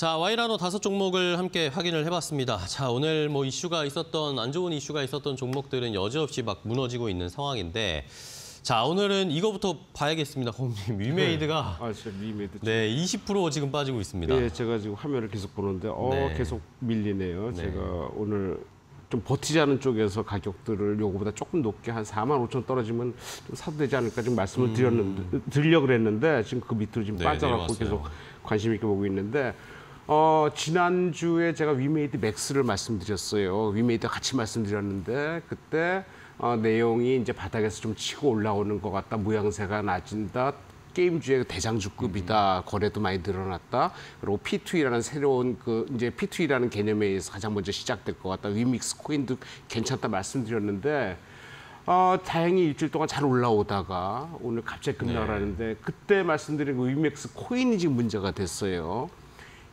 자, 와이라노 다섯 종목을 함께 확인을 해봤습니다. 자, 오늘 뭐 이슈가 있었던, 안 좋은 이슈가 있었던 종목들은 여지없이 막 무너지고 있는 상황인데, 자, 오늘은 이거부터 봐야겠습니다, 홍님. 위메이드가 아, 진짜 위메이드. 네, 20% 지금 빠지고 있습니다. 예, 제가 지금 화면을 계속 보는데 어 네. 계속 밀리네요. 네. 제가 오늘 좀 버티자는 쪽에서 가격들을 요거보다 조금 높게 한 4만 5천 떨어지면 좀 사도 되지 않을까 좀 말씀을 드렸는데 드리려고 그랬는데 지금 그 밑으로 지금 음. 네, 빠져갖고. 계속 관심 있게 보고 있는데 어 지난주에 제가 위메이드 맥스를 말씀드렸어요. 위메이드 같이 말씀드렸는데 그때 어, 내용이 이제 바닥에서 좀 치고 올라오는 것 같다. 모양새가 나온다. 게임주의 대장주급이다. 거래도 많이 늘어났다. 그리고 P2E라는 새로운 그 이제 P2E라는 개념에 의해서 가장 먼저 시작될 것 같다. 위믹스 코인도 괜찮다 말씀드렸는데 어, 다행히 일주일 동안 잘 올라오다가 오늘 갑자기 급락을 네. 하는데 그때 말씀드린 그 위믹스 코인이 지금 문제가 됐어요.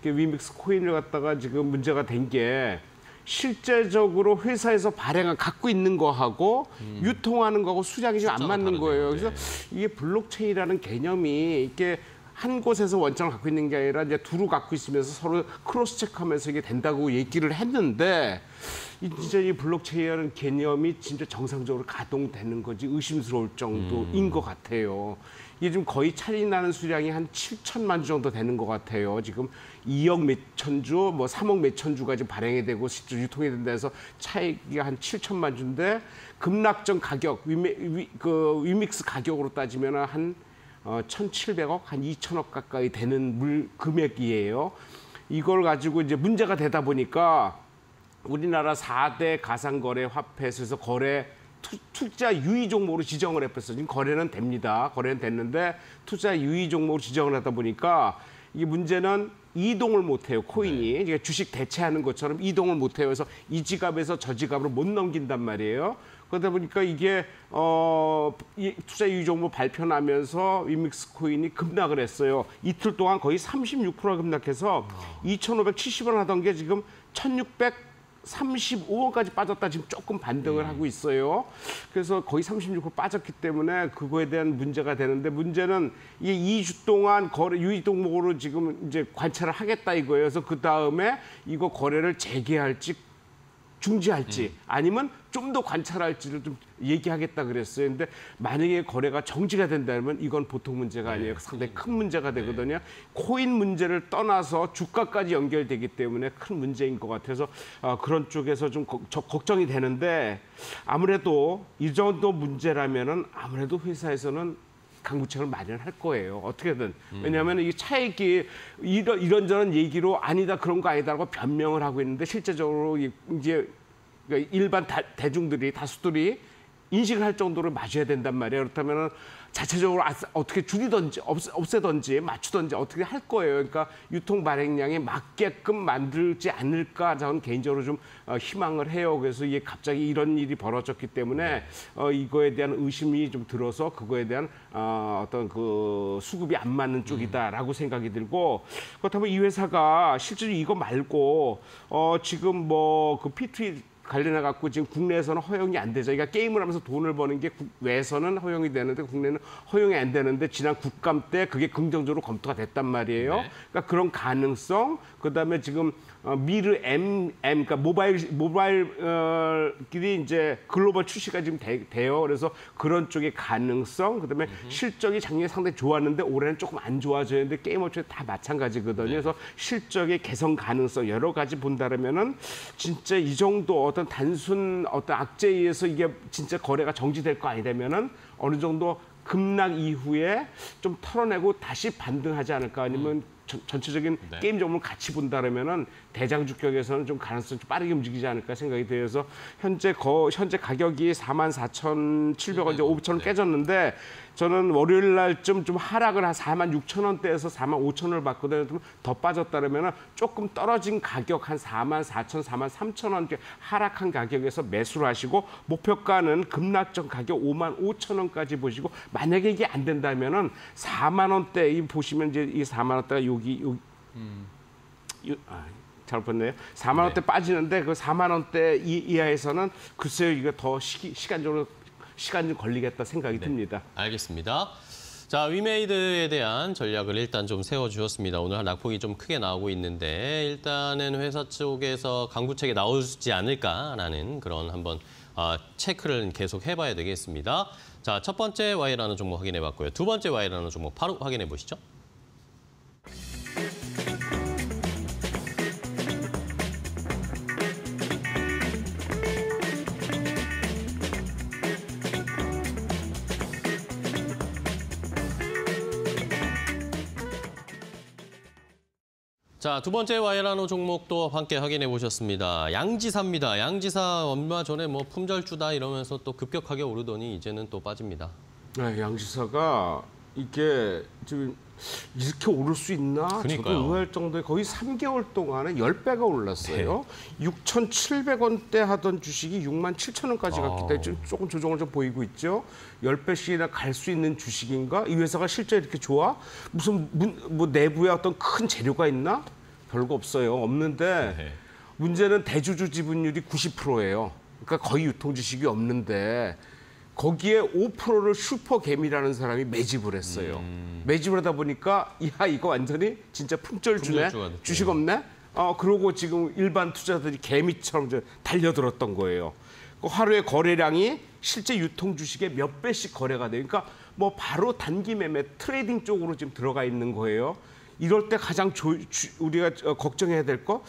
위믹스 코인을 갖다가 지금 문제가 된 게 실제적으로 회사에서 발행을 갖고 있는 거하고 유통하는 거하고 수량이 지금 안 숫자가 맞는 음. 다르네요. 거예요. 그래서 이게 블록체인이라는 개념이 이게 한 곳에서 원장을 갖고 있는 게 아니라 이제 두루 갖고 있으면서 서로 cross check하면서 이게 된다고 얘기를 했는데 이 진짜 이 블록체인이라는 개념이 진짜 정상적으로 가동되는 건지 의심스러울 정도인 것 같아요. 이게 지금 거의 차이 나는 수량이 한 7천만 주 정도 되는 것 같아요. 지금 2억 몇천 주, 뭐 3억 몇천 주가 지금 발행이 되고 실제 유통이 된다 해서 차이가 한 7천만 주인데 급락전 가격, 위메, 위, 그 위믹스 가격으로 따지면 한 어, 1,700억, 한 2천억 가까이 되는 물 금액이에요. 이걸 가지고 이제 문제가 되다 보니까 우리나라 4대 가상거래 화폐에서 거래 투, 투자 유의 종목으로 지정을 했었어요. 지금 거래는 됩니다. 거래는 됐는데 투자 유의 종목으로 지정을 하다 보니까 이게 문제는 이동을 못 해요. 코인이 그러니까 주식 대체하는 것처럼 이동을 못 해요. 그래서 이 지갑에서 저 지갑으로 못 넘긴단 말이에요. 그러다 보니까 이게 어, 이 투자 유의 종목 발표 나면서 위믹스 코인이 급락을 했어요. 이틀 동안 거의 36%가 급락해서 2,570원 하던 게 지금 1,600 35원까지 빠졌다 지금 조금 반등을 하고 있어요. 그래서 거의 36% 빠졌기 때문에 그거에 대한 문제가 되는데 문제는 이게 2주 동안 거래 유의 종목으로 지금 이제 관찰을 하겠다 이거예요. 그래서 그 다음에 이거 거래를 재개할지 중지할지 아니면 좀 더 관찰할지를 좀 얘기하겠다 그랬어요. 근데 만약에 거래가 정지가 된다면 이건 보통 문제가 아니에요. 상당히 큰 문제가 되거든요. 코인 문제를 떠나서 주가까지 연결되기 때문에 큰 문제인 것 같아서 어, 그런 쪽에서 좀 걱정이 되는데 아무래도 이 정도 문제라면은 아무래도 회사에서는 강구책을 마련할 거예요. 어떻게든. 왜냐하면 이 차익이 이런, 이런저런 얘기로 아니다 그런 거 아니다라고 변명을 하고 있는데 실제적으로 이- 이제 그러니까 일반 다- 대중들이 다수들이 인식을 할 정도로 맞춰야 된단 말이에요. 그렇다면 자체적으로 아싸- 어떻게 줄이든지 없- 없애든지 맞추든지 어떻게 할 거예요. 그러니까 유통 발행량에 맞게끔 만들지 않을까 저는 개인적으로 좀 어, 희망을 해요. 그래서 이게 갑자기 이런 일이 벌어졌기 때문에 어, 이거에 대한 의심이 좀 들어서 그거에 대한 어, 어떤 그 수급이 안 맞는 쪽이다라고 생각이 들고 그렇다면 이 회사가 실제로 이거 말고 어, 지금 뭐 그 P2 관련해 갖고 지금 국내에서는 허용이 안 되죠. 그러니까 게임을 하면서 돈을 버는 게 국외에서는 허용이 되는데 국내는 허용이 안 되는데 지난 국감 때 그게 긍정적으로 검토가 됐단 말이에요. 네. 그러니까 그런 가능성, 그다음에 지금 어, 미르 M, M, 그러니까 모바일 모바일끼리 이제 글로벌 출시가 지금 돼, 돼요. 그래서 그런 쪽의 가능성, 그다음에 실적이 작년에 상당히 좋았는데 올해는 조금 안 좋아졌는데 게임 업체 다 마찬가지거든요. 그래서 실적의 개선 가능성 여러 가지 본다면은 진짜 이 정도 어떤 단순 어떤 악재에 의해서 이게 진짜 거래가 정지될 거 아니라면은 어느 정도 급락 이후에 좀 털어내고 다시 반등하지 않을까? 아니면 전, 전 체적인 네. 게임 종목을 같이 본다면은 대장주격에서는 좀 가능성이 좀 빠르게 움직이지 않을까 생각이 들어서 현재 거 현재 가격이 44,700원 이제 5천 원 네. 깨졌는데 저는 월요일 날쯤 좀 하락을 한 4만 6천 원대에서 4만 5천 원을 받거든요. 좀더 빠졌다면은 조금 떨어진 가격 한 4만 4천, 4만 3천 원 이렇게 하락한 가격에서 매수를 하시고 목표가는 급락전 가격 5만 5천 원까지 보시고 만약에 이게 안 된다면 은 4만 원대 이 보시면 이제 이 4만 원대가 여기 여기 요- 아, 잘못 봤네요. 4만 원대 빠지는데 그 4만 원대 이, 이하에서는 글쎄요 이거 더 시기, 시간적으로 시간 좀 걸리겠다 생각이 듭니다. 알겠습니다. 자, 위메이드에 대한 전략을 일단 좀 세워주셨습니다. 오늘 낙폭이 좀 크게 나오고 있는데 일단은 회사 쪽에서 강구책에 나오지 않을까라는 그런 한번 아, 체크를 계속 해봐야 되겠습니다. 자, 첫 번째 Y라는 종목 확인해봤고요. 두 번째 Y라는 종목 바로 확인해 보시죠. 자, 두 번째 와이라노 종목도 함께 확인해 보셨습니다. 양지사입니다. 양지사 얼마 전에 뭐 품절주다 이러면서 또 급격하게 오르더니 이제는 또 빠집니다. 네, 양지사가 이게 지금 이렇게 오를 수 있나? 그러니까요. 저도 의아할 정도에 거의 3개월 동안에 10배가 올랐어요. 6,700원대 하던 주식이 6만 7천 원까지 갔기 때문에 좀- 조금 조정을 좀 보이고 있죠. 10배씩이나 갈 수 있는 주식인가? 이 회사가 실제 이렇게 좋아? 무슨 문- 뭐 내부에 어떤 큰 재료가 있나? 별거 없어요. 없는데 네. 문제는 대주주 지분율이 90%예요. 그러니까 거의 유통 주식이 없는데 거기에 5%를 슈퍼개미라는 사람이 매집을 했어요. 음. 매집을 하다 보니까 야 이거 완전히 진짜 품절주네. 품절주가 됐죠. 주식 없네. 어 그러고 지금 일반 투자들이 개미처럼 달려들었던 거예요. 그 하루에 거래량이 실제 유통 주식의 몇 배씩 거래가 돼요. 그러니까 뭐 바로 단기 매매 trading 쪽으로 지금 들어가 있는 거예요. 이럴 때 가장 조- 주- 우리가 어, 걱정해야 될 거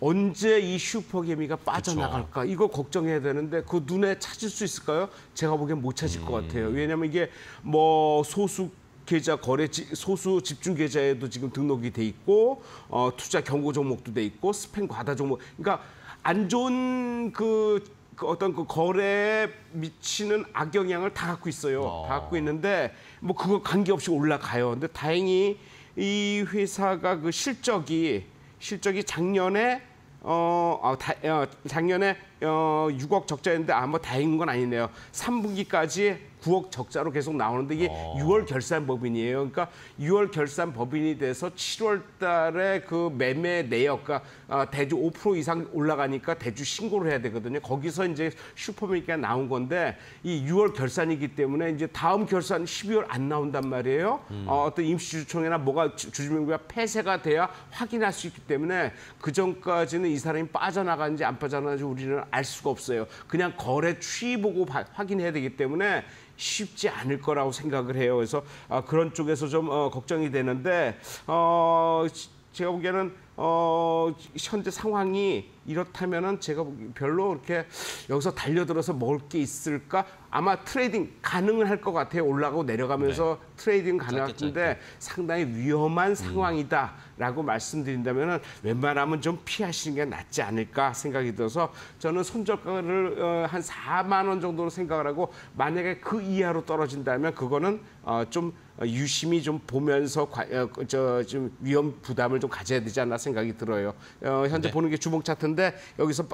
언제 이 슈퍼개미가 빠져나갈까 이거 걱정해야 되는데 그 눈에 찾을 수 있을까요? 제가 보기엔 못 찾을 것 같아요. 왜냐하면 이게 뭐 소수 계좌 거래 지- 소수 집중 계좌에도 지금 등록이 돼 있고 어, 투자 경고 종목도 돼 있고 스팸 과다 종목 그러니까 안 좋은 그, 그 어떤 그 거래에 미치는 악영향을 다 갖고 있어요. 어. 다 갖고 있는데 뭐 그거 관계없이 올라가요. 근데 다행히 이 회사가 그 실적이 실적이 작년에 어, 아, 다, 어 작년에 어, 6억 적자였는데 아마 다행인 건 아니네요. 3분기까지 9억 적자로 계속 나오는데 이게 어. 6월 결산 법인이에요. 그러니까 6월 결산 법인이 돼서 7월 달에 그 매매 내역과 아, 대주 5% 이상 올라가니까 대주 신고를 해야 되거든요. 거기서 이제 슈퍼매니가 나온 건데 이 6월 결산이기 때문에 이제 다음 결산 12월 안 나온단 말이에요. 어, 어떤 임시주총회나 뭐가 주- 주주명부가 폐쇄가 돼야 확인할 수 있기 때문에 그 전까지는 이 사람이 빠져나가는지 안 빠져나가는지 우리는 알 수가 없어요. 그냥 거래 추이 보고 바- 확인해야 되기 때문에 쉽지 않을 거라고 생각을 해요. 그래서 아, 그런 쪽에서 좀 어, 걱정이 되는데 어, 지- 제가 보기에는 어, 현재 상황이 이렇다면은 제가 별로 그렇게 여기서 달려들어서 먹을 게 있을까? 아마 trading 가능은 할 것 같아요. 올라가고 내려가면서 trading 가능할 텐데 상당히 위험한 상황이다라고 말씀드린다면은 웬만하면 좀 피하시는 게 낫지 않을까 생각이 들어서 저는 손절가를 어, 한 4만 원 정도로 생각을 하고 만약에 그 이하로 떨어진다면 그거는 어, 좀 어, 유심히 좀 보면서 과- 어, 좀 위험 부담을 좀 가져야 되지 않나 생각 이 들어요. 어, 현재 네. 보는 게 주봉 차트인데 여기서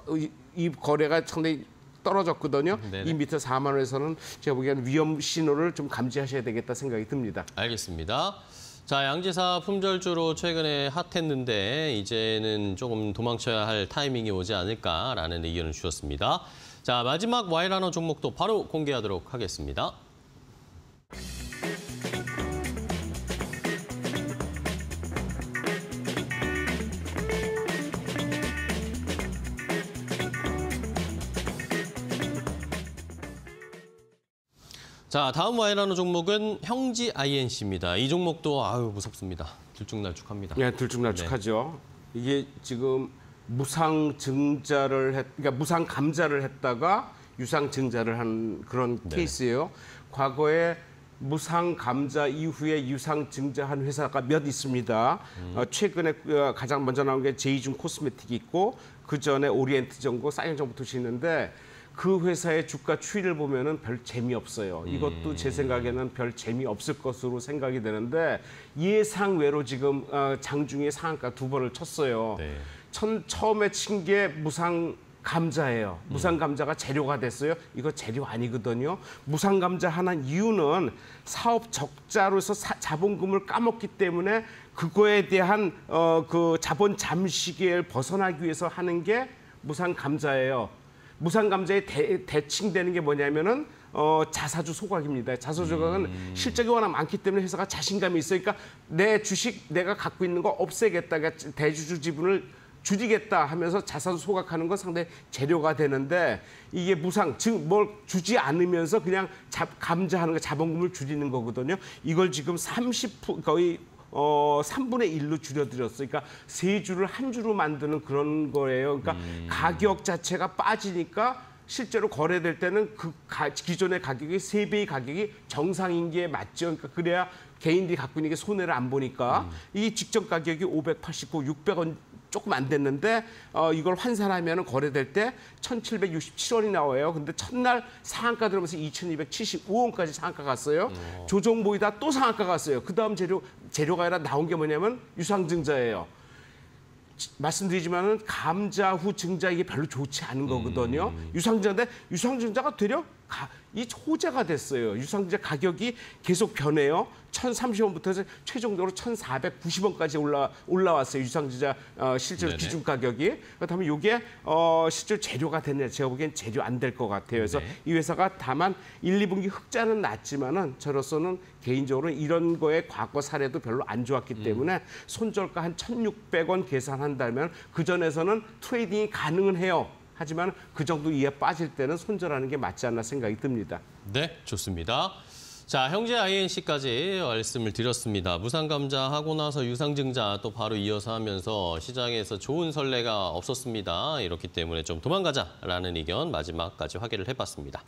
이 거래가 상당히 떨어졌거든요. 네네. 이 밑에 4만 원에서는 제가 보기에는 위험 신호를 좀 감지하셔야 되겠다 생각이 듭니다. 알겠습니다. 자, 양지사 품절주로 최근에 핫했는데 이제는 조금 도망쳐야 할 타이밍이 오지 않을까라는 의견을 주셨습니다. 자, 마지막 와이라노 종목도 바로 공개하도록 하겠습니다. 자, 다음 와이라노 종목은 형지 I&C입니다. 이 종목도 아유 무섭습니다. 들쭉날쭉합니다. 예, 들쭉날쭉하죠. 이게 지금 무상 증자를 했, 그러니까 무상 감자를 했다가 유상 증자를 한 그런 네. 케이스예요. 과거에 무상 감자 이후에 유상 증자한 회사가 몇 있습니다. 어, 최근에 어, 가장 먼저 나온 게 제이준 코스메틱이 있고 그 전에 오리엔트 정보, 사이언 정보 도시 있는데 그 회사의 주가 추이를 보면은 별 재미 없어요. 이것도 제 생각에는 별 재미 없을 것으로 생각이 되는데 예상 외로 지금 어, 장중에 상한가 두 번을 쳤어요. 네. 천, 처음에 친 게 무상 감자예요. 무상 감자가 재료가 됐어요. 이거 재료 아니거든요. 무상 감자 하는 이유는 사업 적자로서 사- 자본금을 까먹기 때문에 그거에 대한 어, 그 자본 잠식을 벗어나기 위해서 하는 게 무상 감자예요. 무상 감자에 대, 대칭되는 게 뭐냐면은 어, 자사주 소각입니다. 자사주 소각은 실적이 워낙 많기 때문에 회사가 자신감이 있으니까 내 주식 내가 갖고 있는 거 없애겠다. 그러니까 대주주 지분을 줄이겠다 하면서 자사주 소각하는 건 상당히 재료가 되는데 이게 무상 즉 뭘 주지 않으면서 그냥 잡, 감자하는 거 자본금을 줄이는 거거든요. 이걸 지금 30 거의 어 3분의 1로 줄여드렸어요. 그러니까 세 주를 한 주로 만드는 그런 거예요. 그러니까 가격 자체가 빠지니까 실제로 거래될 때는 그 가- 기존의 가격이 세 배의 가격이 정상인 게 맞죠. 그러니까 그래야 개인들이 갖고 있는 게 손해를 안 보니까 이 직전 가격이 589, 600원 조금 안 됐는데 어, 이걸 환산하면 거래될 때 1,767원이 나와요. 근데 첫날 상한가 들어오면서 2,275원까지 상한가 갔어요. 조정 보이다 또 상한가 갔어요. 그 다음 재료 재료가 아니라 나온 게 뭐냐면 유상증자예요. 말씀드리지만은 감자 후 증자 이게 별로 좋지 않은 거거든요. 유상증자인데 유상증자가 되려 가, 이 호재가 됐어요. 유상증자 가격이 계속 변해요. 1,030원부터 해서 최종적으로 1,490원까지 올라 올라왔어요. 유상증자 어, 실제로 네네. 기준 가격이. 그렇다면 이게 어, 실제로 재료가 됐냐? 제가 보기엔 재료 안 될 것 같아요. 그래서 네. 이 회사가 다만 1, 2분기 흑자는 났지만은 저로서는 개인적으로 이런 거에 과거 사례도 별로 안 좋았기 음. 때문에 손절가 한 1,600원 계산한다면 그 전에서는 trading이 가능은 해요. 하지만 그 정도 이하 빠질 때는 손절하는 게 맞지 않나 생각이 듭니다. 네, 좋습니다. 자, 형제 INC까지 말씀을 드렸습니다. 무상감자 하고 나서 유상증자 또 바로 이어서 하면서 시장에서 좋은 선례가 없었습니다. 이렇기 때문에 좀 도망가자라는 의견 마지막까지 확인을 해봤습니다.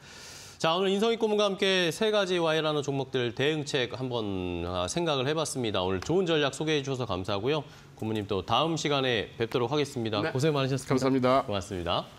자, 오늘 인성이 고문과 함께 세 가지 와이라는 종목들 대응책 한번 아, 생각을 해봤습니다. 오늘 좋은 전략 소개해 주셔서 감사하고요. 고문님 또 다음 시간에 뵙도록 하겠습니다. 네. 고생 많으셨습니다. 감사합니다. 고맙습니다.